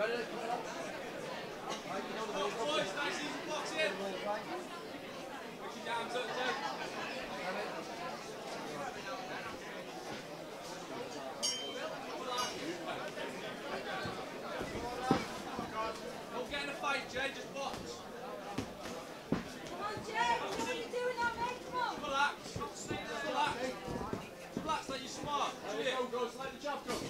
Relax. Relax like you smart. Go, go, slide the jab, go.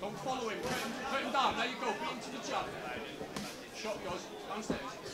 Don't follow him. Put him, down. There you go. Beat him to the jab. Shot yours. Downstairs.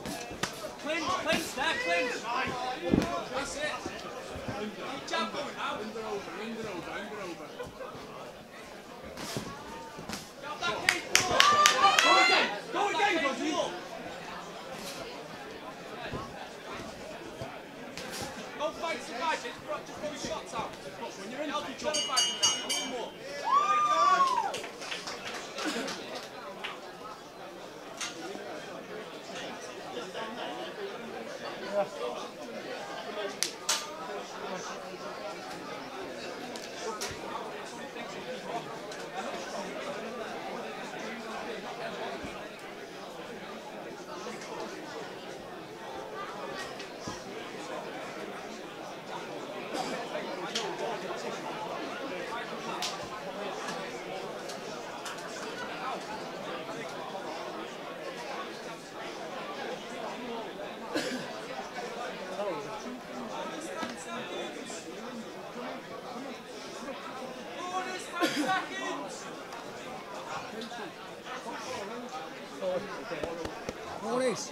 Mornings.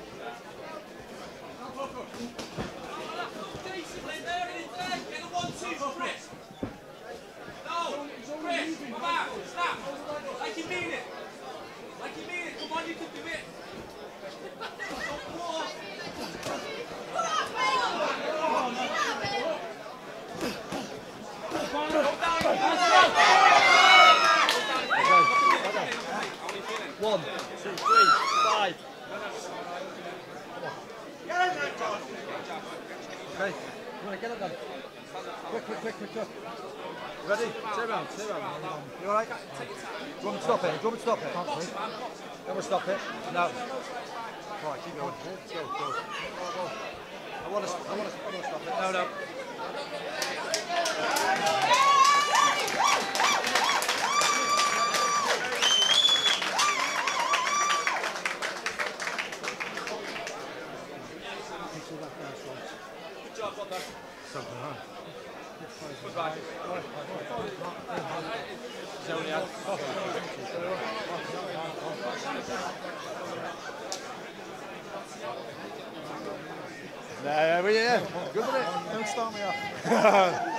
Okay. Right, get it done. Quick, quick, quick, quick, quick. Ready? Stay round, stay round. You alright? Do you want me to stop it? Do you want me to stop it? Can't please. Don't we stop it? No. Right, keep going. Let's go, go. I want to, I want to, I want to stop it. No, no. Thank you. Good job, well done. Something, huh? Goodbye. Zone No, yeah. Good with it. Don't start me off.